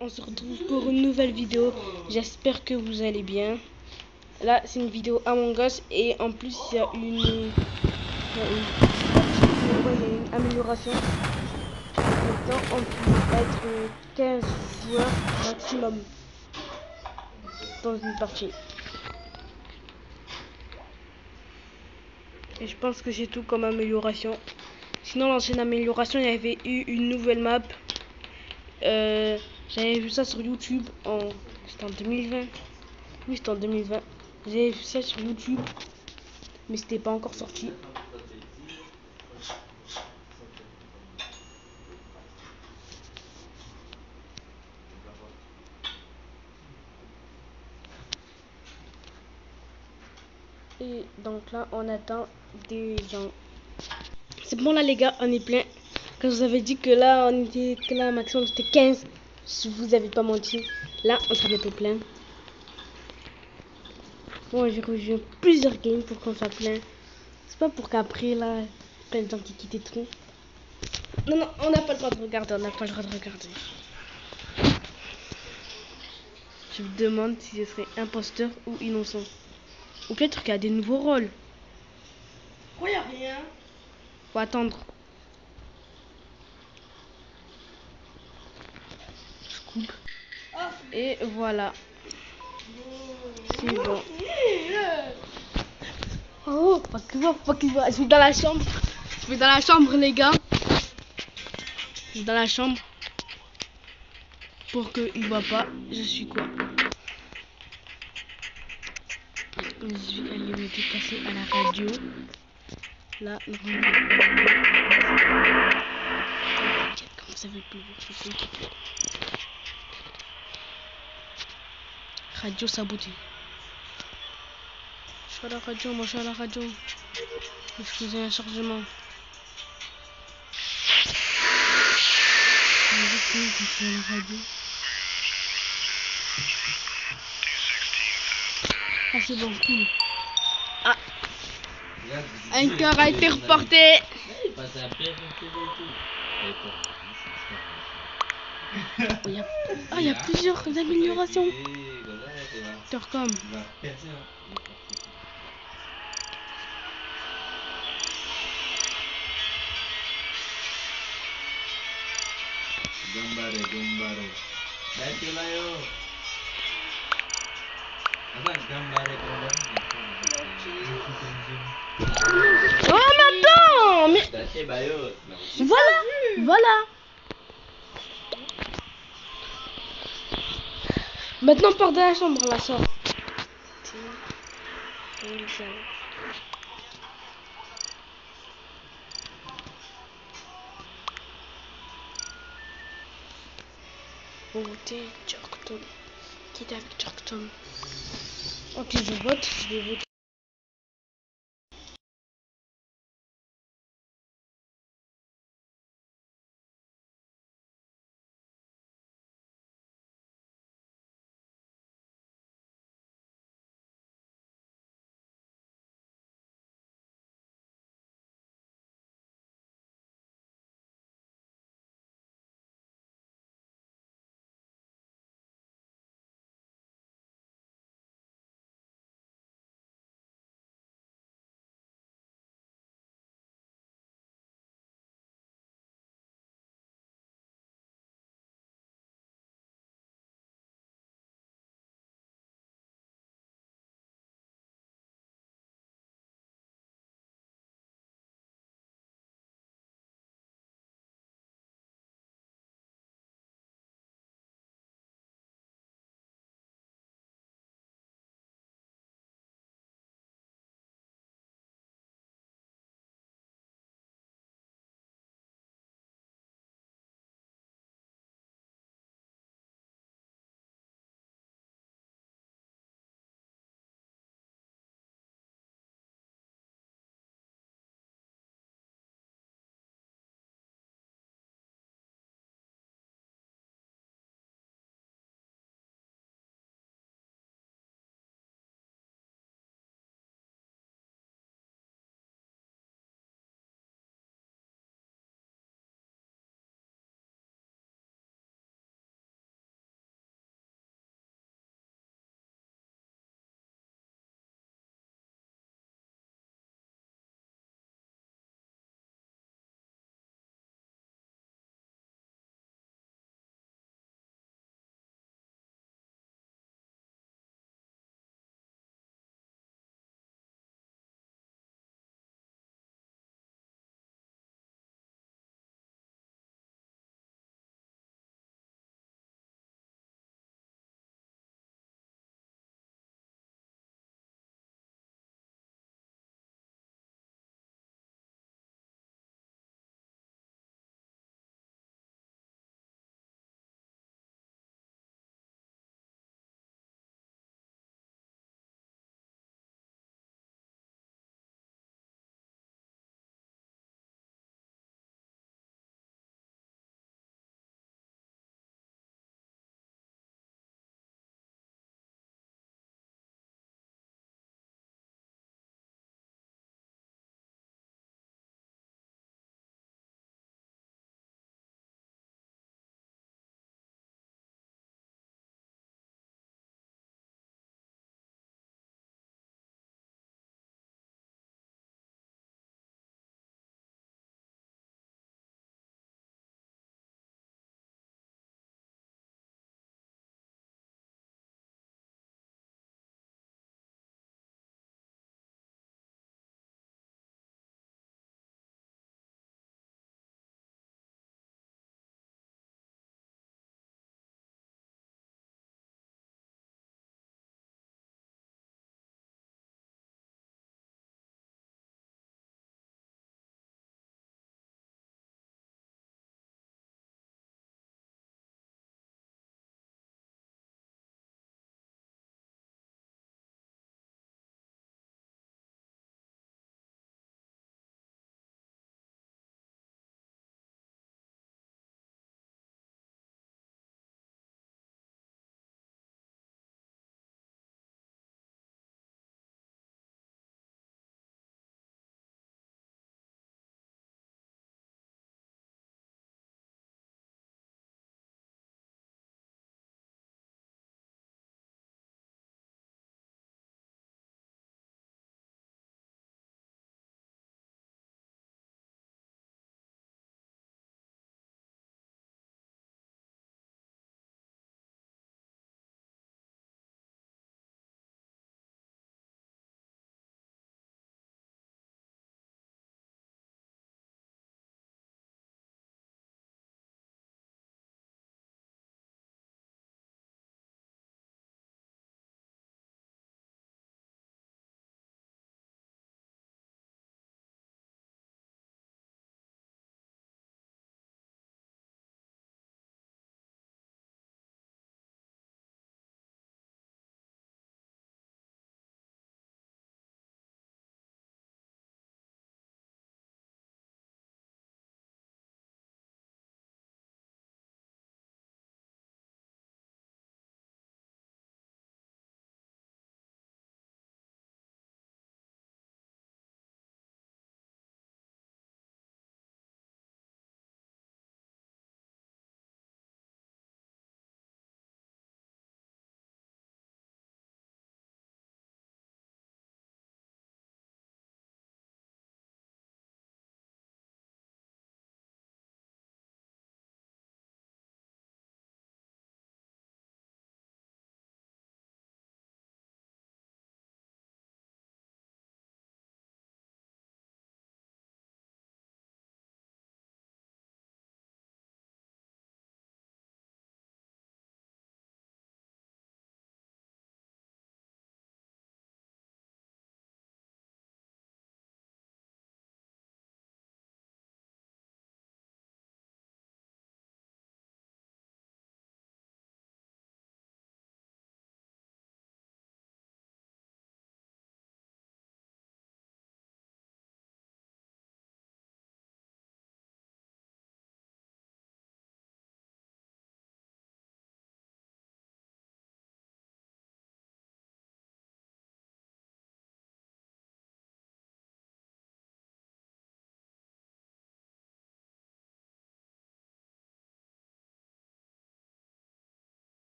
On se retrouve pour une nouvelle vidéo. J'espère que vous allez bien. Là, c'est une vidéo Among Us et en plus, il y a une, amélioration. On peut être 15 joueurs maximum dans une partie. Et je pense que c'est tout comme amélioration. Sinon, l'ancienne amélioration, il y avait eu une nouvelle map. Euh, J'avais vu ça sur YouTube en... C'était en 2020. Oui, c'était en 2020. J'avais vu ça sur YouTube. Mais c'était pas encore sorti. Et donc là, on attend des gens. C'est bon là les gars, on est plein. Quand je vous avais dit que là, on était que là, maximum c'était 15. Si vous avez pas menti. Là, on sera bientôt plein. Bon, j'ai rejoint plusieurs games pour qu'on soit plein. C'est pas pour qu'après là, plein de gens qui quittent tout. Non, non, on n'a pas le droit de regarder, on n'a pas le droit de regarder. Je me demande si ce serait imposteur ou innocent. Ou peut-être qu'il y a des nouveaux rôles. Rien Faut attendre. Je coupe. Ah, Et voilà. C'est bon. Oh, faut qu'il voit, faut qu'il voit. Je suis dans la chambre. Je suis dans la chambre, les gars. Je suis dans la chambre. Pour qu'il voit pas, je suis quoi? Je vais aller me déplacer à la radio. Là, normalement. Comment ça fait plus Radio sabotée. Je suis à la radio, moi je suis à la radio. Je faisais un chargement. Je suis à la radio. Ah c'est bon, cool. Ah, un cœur a été reporté. Oh, il y a- Ah, il y a plusieurs améliorations. Intercom. Gambare, gambare. Dai layo. Apa gambare Oh, mais attends Mais bayo. voilà Voilà Maintenant, part de la chambre, là, sort. Voter Jorkton. Qui est avec Jorkton Ok, je vote. Je vais voter.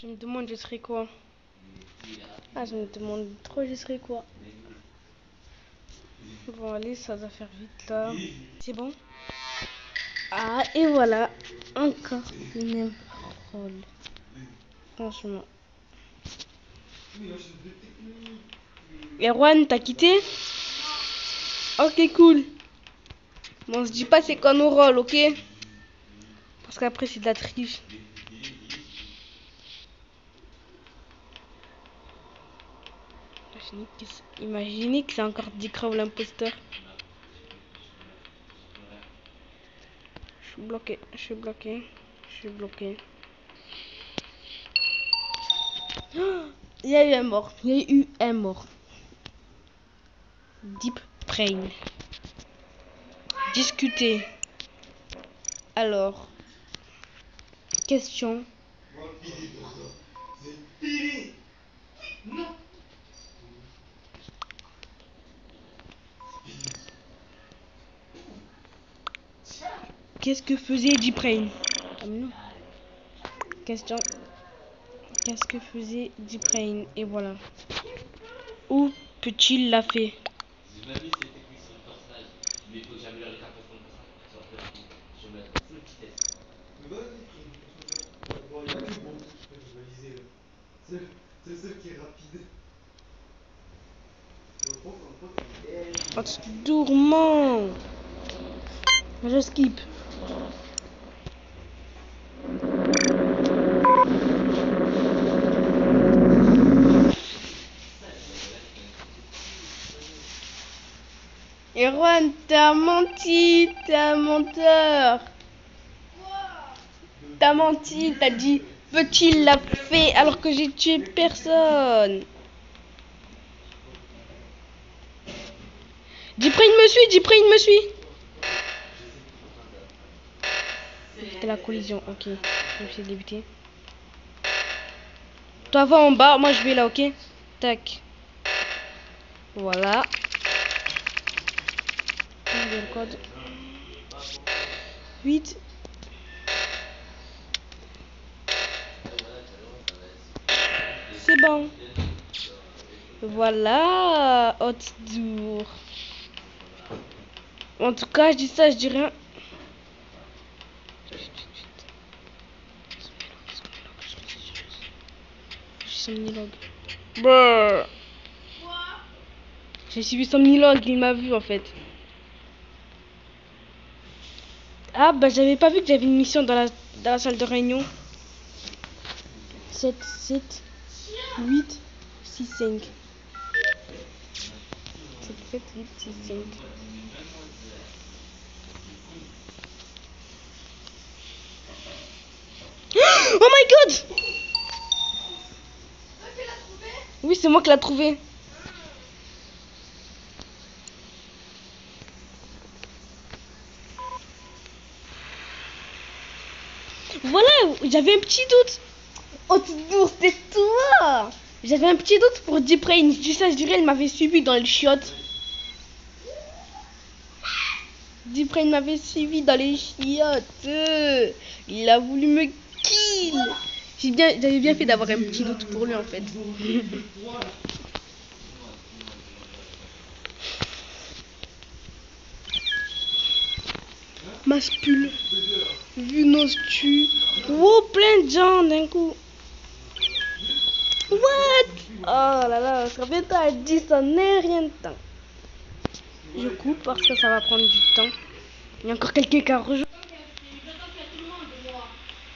Je me demande je serai quoi? Ah, je me demande trop je serai quoi? Bon, allez, ça va faire vite là. C'est bon? Ah, et voilà. Encore le même rôle. Franchement. Erwan, t'as quitté? Ok, cool. Bon, on se dit pas c'est quoi nos rôles, ok? Parce qu'après, c'est de la triche. Imaginez que c'est- encore Dicrav l'imposteur. Je suis bloqué, je suis bloqué, je suis bloqué. Il y a eu un mort, il y a eu un mort. Deep Brain. Discuter. Alors, question. Qu'est-ce que faisait non. Question. Qu'est-ce que faisait Brain Et voilà. Où peut-il la fait J'ai pas vu ces techniques sur le personnage, mais il faut que j'améliore les cartes pour le personnage pour que ça soit plus- Je vais mettre full vitesse. Mais vas-y, bon, il y a que bon qui peut rivaliser là. C'est c'est le seul qui est rapide. Le pauvre, le pauvre, il est- Oh, Durement. Je skip. T'as menti, t'es un menteur. T'as menti, t'as dit peut-il l'a fait alors que j'ai tué personne? Diprain me suit, Diprain me suit. C'était la collision, ok. Je me suis débuté. Toi va en bas, moi je vais là, ok Tac. Voilà. Le code 8. C'est bon. Voilà, haute dour. En tout cas, je dis ça, je dis rien. Je suis somnilogue. Brrr. J'ai suivi somnilogue, il m'a vu en fait. Ah bah j'avais pas vu que j'avais une mission dans la, dans la salle de réunion. 7, 7, 8, 6, 5. 7, 7, 8, 6, 5. Oh my god Oui, c'est moi qui l'a trouvé. Voilà, j'avais un petit doute. Oh, Tidour, c'était toi J'avais un petit doute pour Deep Rain. Ça, je dirais, elle m'avait suivi dans le chiottes. Deep Rain m'avait suivi dans les chiottes. Il a voulu me kill. J'ai bien, j'avais bien fait d'avoir un petit doute pour lui en fait. Maspule. Vunos tue. Oh, plein de gens d'un coup. What? Oh là là, ça bientôt à 10, ça n'est rien de temps. Je coupe parce que ça va prendre du temps. Il y a encore quelqu'un qui a rejoint.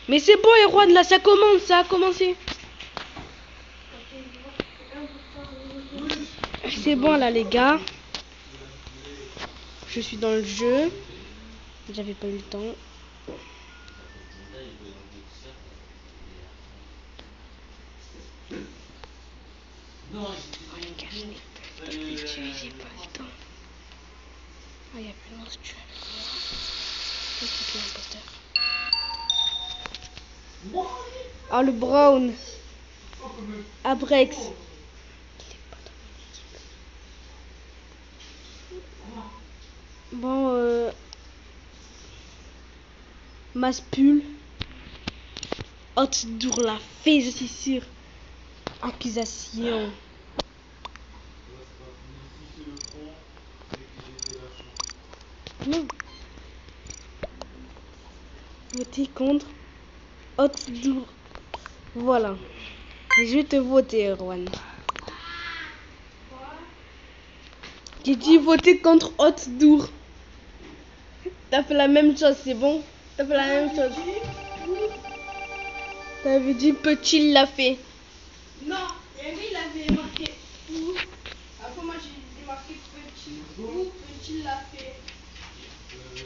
Mais c'est bon, Erwan, là, ça commence, ça a commencé. C'est bon, là, les gars. Je suis dans le jeu. J'avais pas eu le temps. Le brown. Équipe. Bon, euh... Maspul. Haute Dour l'a fait, je suis sûr. Accusation. Non. Voter contre Haute Dour. Voilà. Je vais te voter, Erwan. J'ai dit voter contre Haute Dour. T'as fait la même chose, c'est bon? T'as fait la même chose. T'avais dit petit l'a. Non, et lui il avait marqué ou. Après moi j'ai marqué petit ou petit l'a fait. Euh,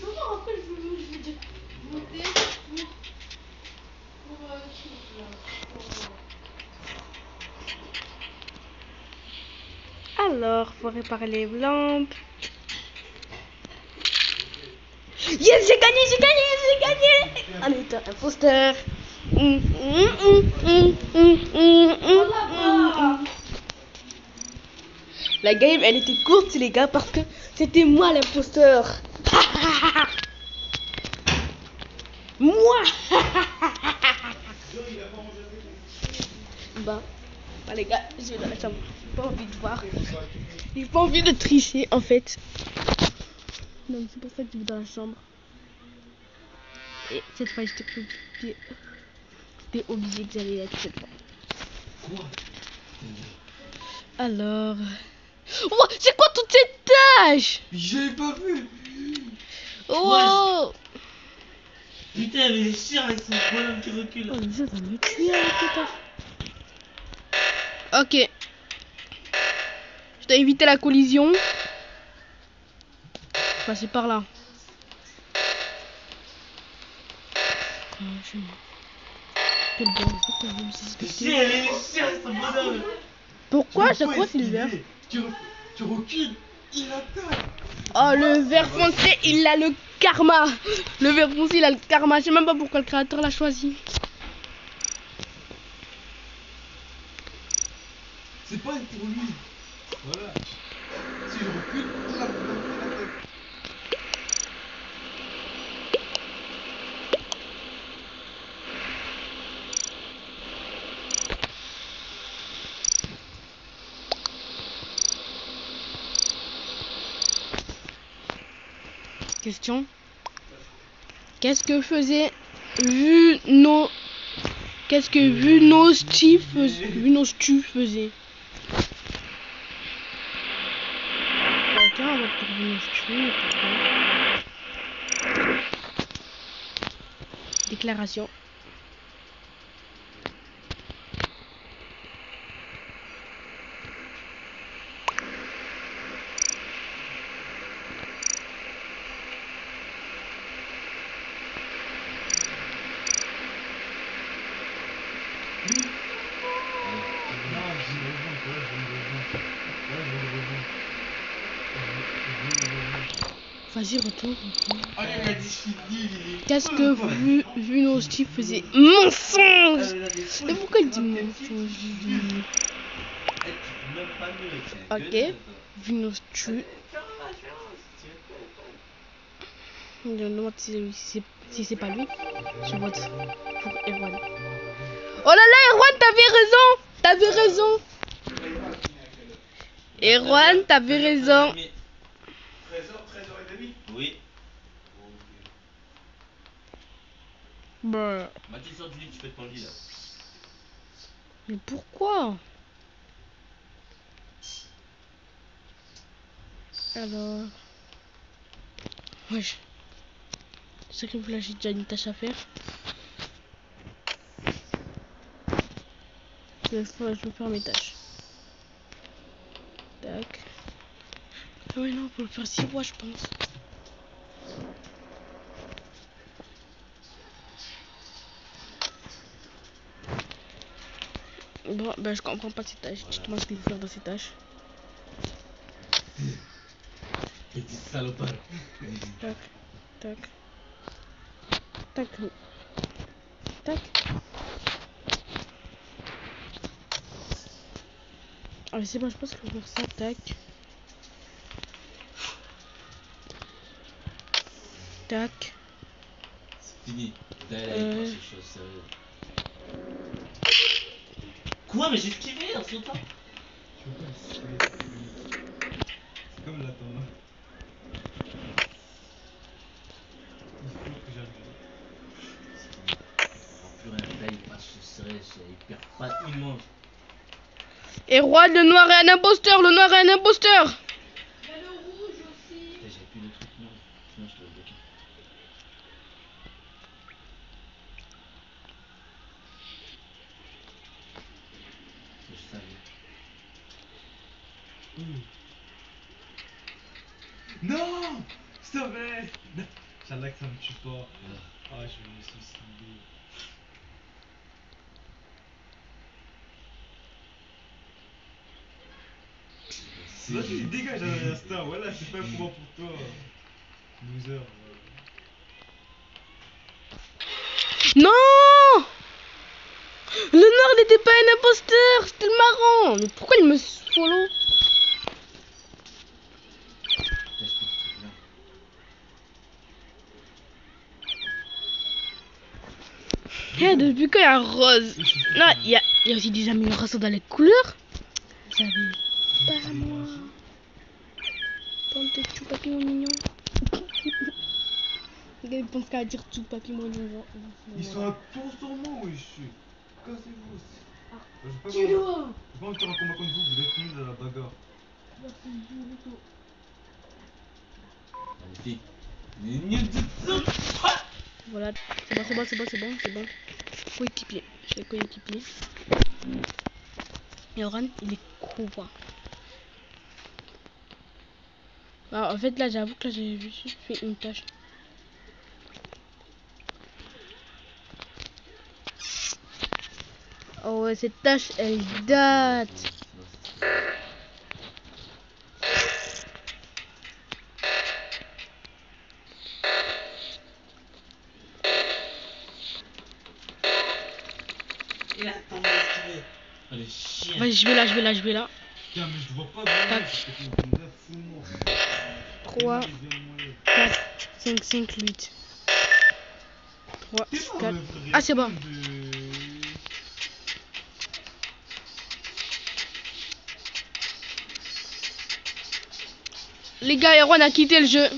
Comment après je veux, je veux dire voter pour. Pour. Euh, truc, là. Pour, euh, Alors, faut réparer les lampes. Yes, j'ai gagné, j'ai gagné, j'ai gagné. T'es. Hum, hum, hum, hum, hum, hum, hum, hum. La game, elle était courte, les gars, parce que c'était moi l'imposteur. moi. bah, bah, les gars, je vais dans la chambre. J'ai pas envie de voir. J'ai pas envie de tricher en fait. Donc c'est pour ça que je vais dans la chambre. Et cette fois j'étais obligé. J'étais obligé que j'allais être cette fois. Alors. Oh, c'est quoi toutes ces tâches? J'avais pas vu Oh Putain, mais chiant avec son bonhomme qui recule. Oh, mais ça va me. Ok. Éviter la collision. Passer par là. Pourquoi chaque fois c'est le vert. Tu, tu recules, il attaque Oh, le vert foncé, il a le karma. Le vert foncé, il a le karma. Je sais même pas pourquoi le créateur l'a choisi. C'est pas pour lui Voilà Si je recule, il attaque il attaque. Qu'est-ce que faisait vu nos Qu'est-ce que vu nos stu faisait? Vu nos stu faisait on va pour vu nos stu. pourquoi Déclaration. Non, je le rejoins, toi, je le rejoins. Ouais, je le rejoins. Je- je le rejoins. Vas-y, retourne. Ah, Qu'est-ce que vu, vu nos faisait Mensonge Mais pourquoi il dit mensonge Eh, Ok. Vu nos tu Demande si c'est pas lui. Je vote pour Erwan. Oh là là, Erwan, t'avais raison T'avais raison Erwan, t'avais raison 6 heures du lit, tu fais ton lit là. Mais pourquoi? Alors. Wesh. C'est que là j'ai déjà une tâche à faire. Je vais faire mes tâches. Tac. Ah ouais non, faut le faire 6 mois je pense. Bon, ben je comprends pas ces tâches. Dites-moi ce qu'il faut faire dans ces tâches. Petit salopard. Tac, tac. Tac. Tac. Ah mais c'est bon, je pense qu'il faut faire ça, tac. Tac. Fini. D'aller Euh. ces choses sérieuses. Quoi Mais j'ai esquivé en sautant. C'est comme l'attendre. Il faut que j'arrive. Plus rien, là il passe sur serré, il perd pas une manche. Et roi, le noir est un imposteur, le noir est un imposteur. Il y a le rouge aussi. Putain, J'ai plus de trucs, non. Sinon je te le dis. Je savais. Non S'il te plaît Inch'Allah que ça me tue pas. Ah, je vais me suicider. Vas-y, dégage à l'instant, voilà, c'est pas un pouvoir pour toi. Loser. Non Le noir n'était pas un imposteur, c'était le marrant. Mais pourquoi il me follow Laisse pas ce truc-là. Eh, depuis quand il y a rose Non, il y a, y a aussi des améliorations dans les couleurs. J'avais pas moi. Tente de choupapi mon mignon. Le gars, il pense qu'à dire choupapi mon mignon. Ils sont à tour sur moi, oui, je suis. Cassez-vous. Je vais pas Tu voir- dois Je vais pas me faire un combat contre vous, vous êtes nuls à la bagarre. Magnifique. Minute de Voilà, c'est bon, c'est bon, c'est bon, c'est bon, c'est bon. Coéquipier, je l'ai coéquipier. Et Oran, il est quoi bah, En fait, là, j'avoue que j'ai juste fait une tâche. Oh ouais, cette tâche, elle date. Je vais là, je vais là, je vais là. Putain, mais je vois pas bien. Tac. parce que t'es une vraie fou-moi. 3, Viens, moi, 4, 5, 5, 8. 3, T'es pas 4. le vrai Ah, c'est bon. Les gars, Erwan a quitté le jeu.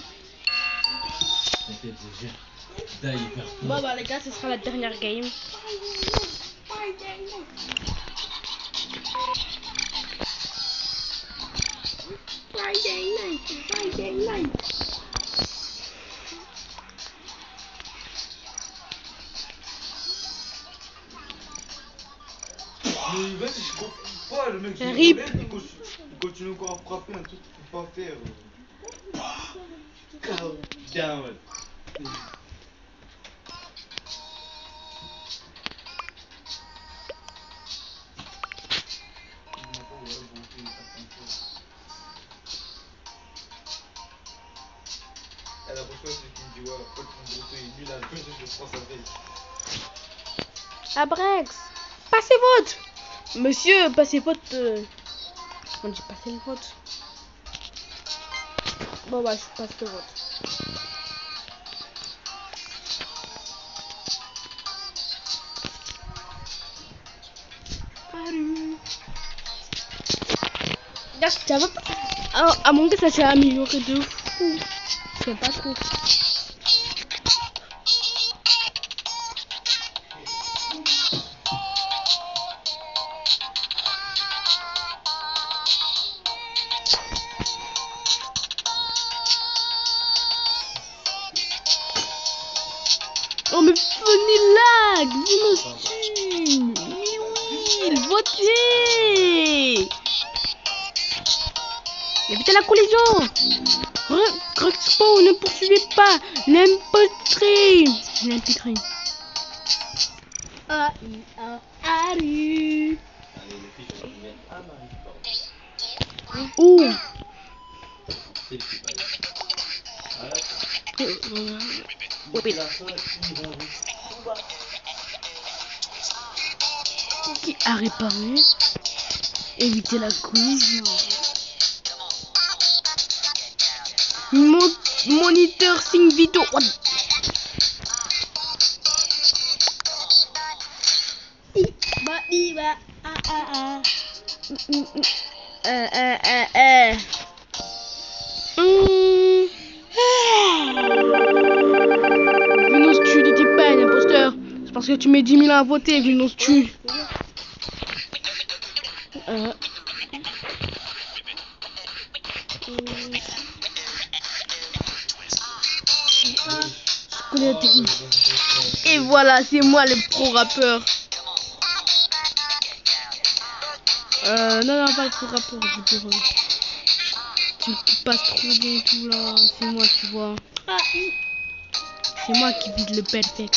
Bon, bah, les gars, ce sera la dernière game. Friday night, Friday night. Mais vas-y, je comprends pas, le mec, Rip. relève, il continue, il continue encore à frapper un truc qu'il faut pas faire. Calm down. Abrex, passez vote. Monsieur, passez vote. euh, On dit passez le vote. Bon, bah, je passe le vote. Ça va pas. Ah, à mon gars, ça s'est amélioré de fou. Je sais pas trop. Il fait la fin, ils vont tout bas. Qui a réparé? Éviter la collision. Moniteur Sing Video. What? Euh, Vinos, tu n'étais pas un imposteur. C'est parce que tu mets 10 000 à voter, Vinos, tu. Voilà, c'est moi le pro rappeur. Euh, non, non, pas le pro rappeur, je veux dire. euh, Tu passes trop bien et tout là, c'est moi, tu vois. C'est moi qui vide le perfect.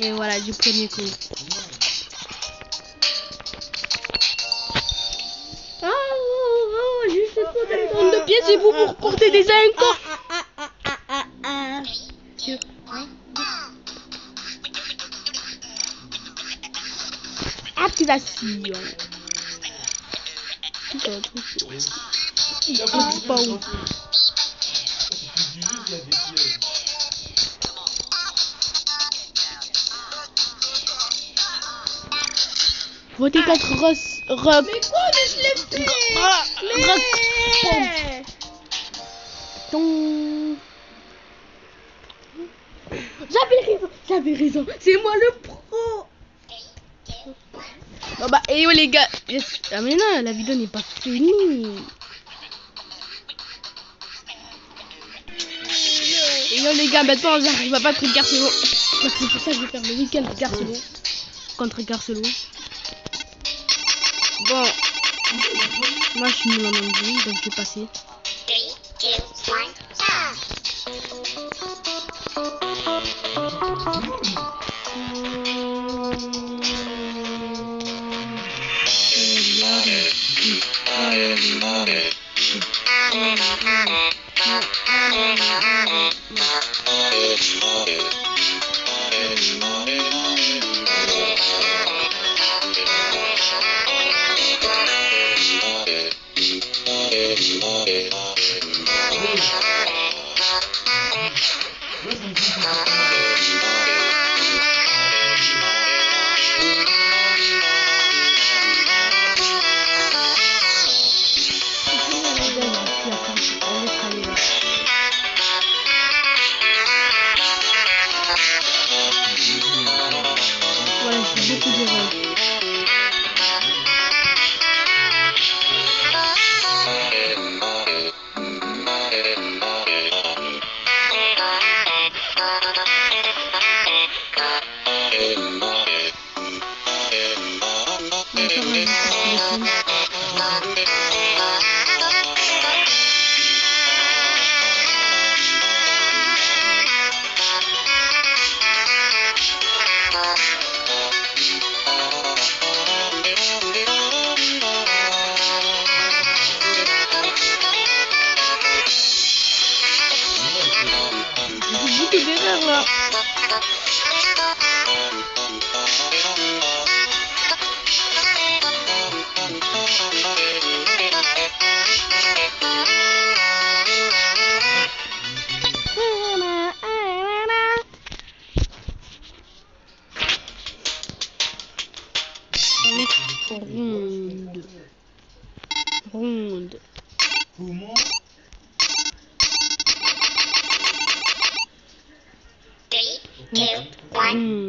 Et voilà, du premier coup. Ah, oh, oh, juste trop de de pieds, c'est vous pour porter des. Dieu. Activation. Tout autre chose. Il a Ah, c'est pas où. C'est du jus, il y a des pièges. Votez contre Ross. Rock. Mais quoi, mais je l'ai fait Rock. Mais Ton- J'avais raison, j'avais raison. C'est moi le pro. Bon bah, et yo les gars. Ah mais non, la vidéo n'est pas finie. Et yo les gars, maintenant j'arrive à battre Garcelo. Parce que pour ça je vais faire le week-end Garcelo. Contre Garcelo. Bon. Moi je suis nul en anglais, donc je vais passer. Ronde. Ronde. Comment Next ronde.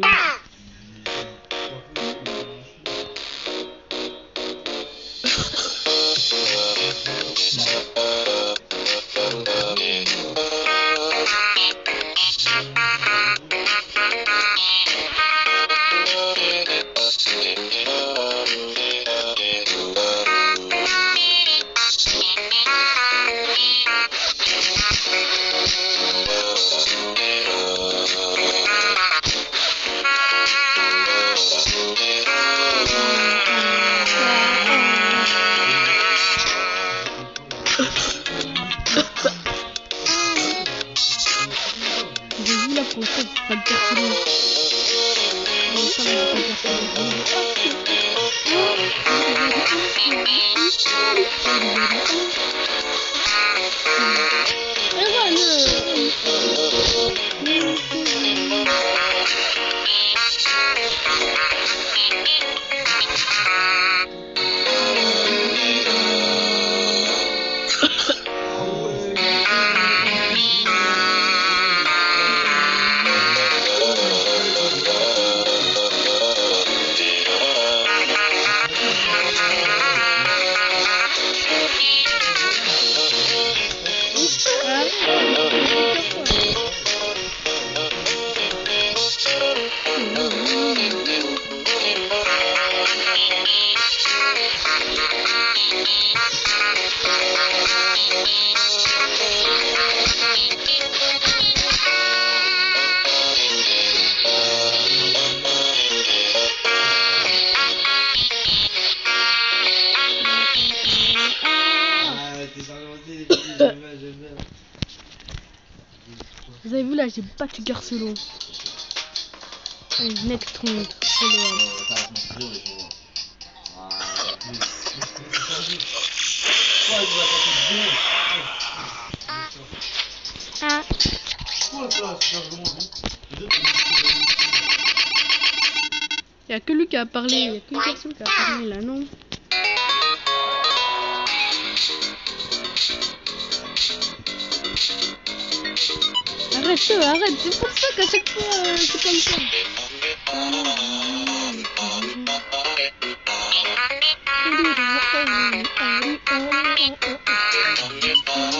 Vite. Les autres, ils disent y a que lui qui a parlé. Y a que Garcelon qui a parlé là, non? Arrête, arrête, c'est pour ça qu'à chaque fois euh, c'est comme ça.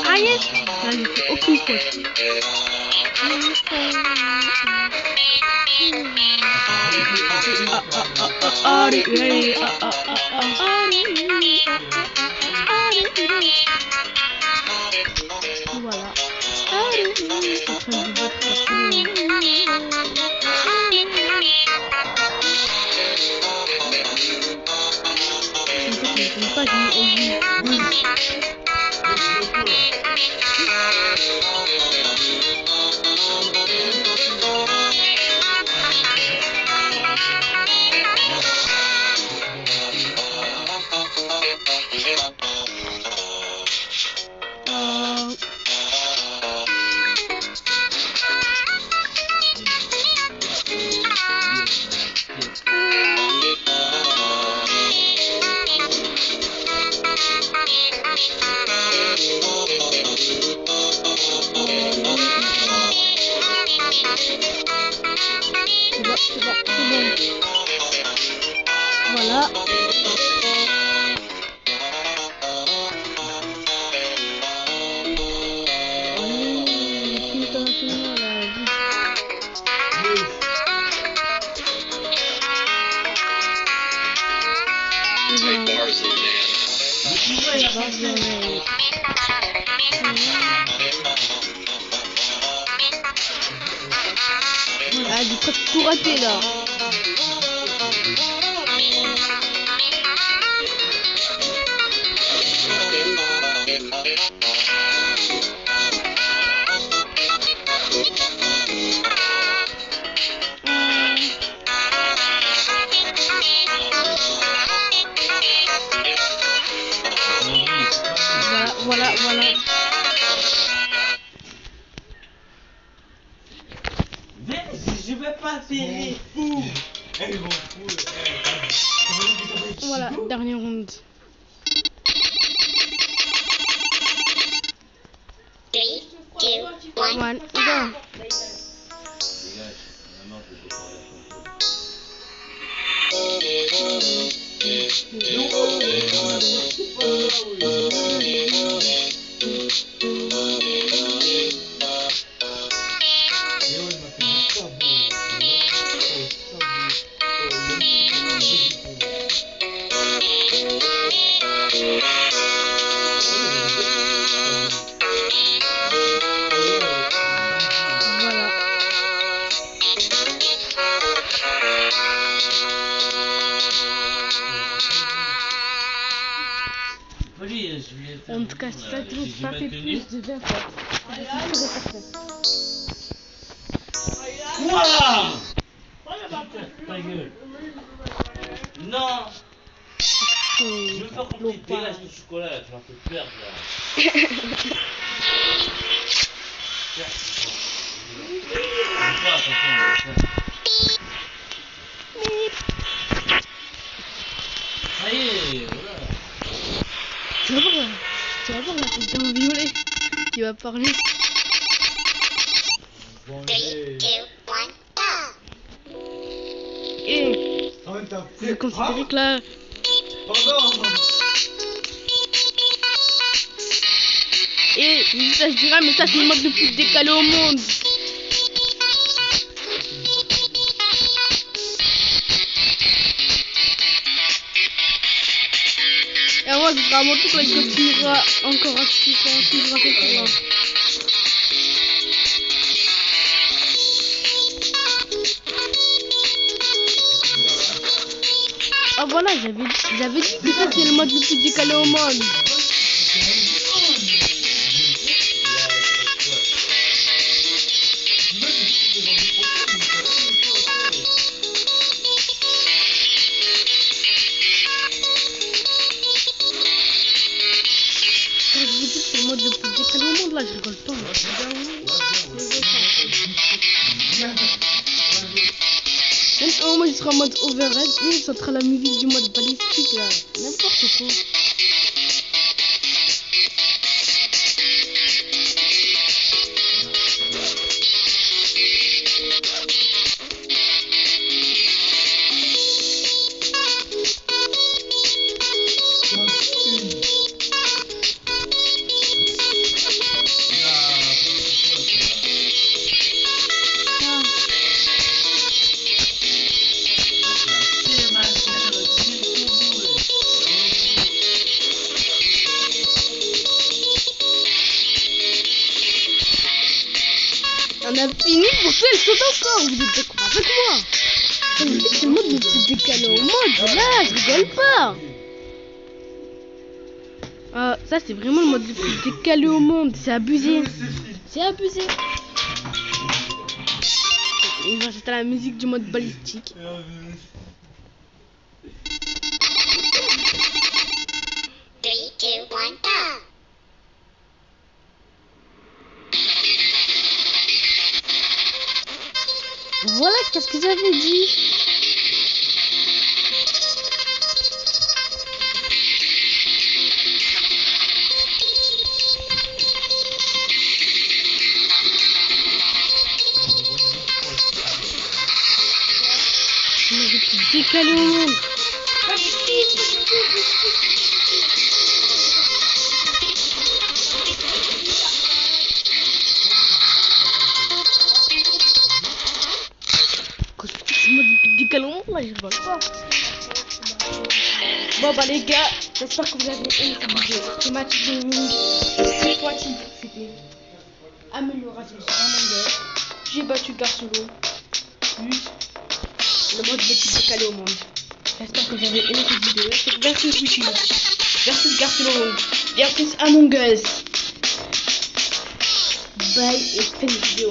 Ah yes Là j'ai fait aucune faute. Allez, allez, ah, ah, ah, ah, allez, Voilà, voilà, voilà. Mais je vais pas faire fou. Eh, ils fait maintenu- plus de 20 fois. c'est sûr et certain. Quoi ta gueule. Non Je veux faire tu dégages ton chocolat là, tu m'as fait perdre là. Ça y est, voilà. Tu vas voir là. Tu vas voir là, c'est dans violet. Il va parler. Et En même temps, vous considérez que là, Pardon et ça se dira, mais ça c'est le mode le plus décalé au monde. Moi, tour là, il continuera encore à ce tour-là. Ah voilà, j'avais dit, que ça c'est le mode décalé au monde. Rigole pas. moi. Même à un moment, il sera en mode overhead. Et ça sera la musique du mode balistique là. N'importe quoi. C'est abusé. C'est abusé. Et ben, c'était la musique du mode balistique. Three, two, one, go. Voilà, qu'est-ce que j'avais dit? J'espère que vous avez aimé cette vidéo. Thématique. C'est quoi titre C'était amélioration sur Us. J'ai battu Garcelo. Plus le mode plus décalé au monde. J'espère que vous avez aimé cette vidéo. C'est versus YouTube. Versus Garcelo. Versus Among Us. Bye et fin de vidéo.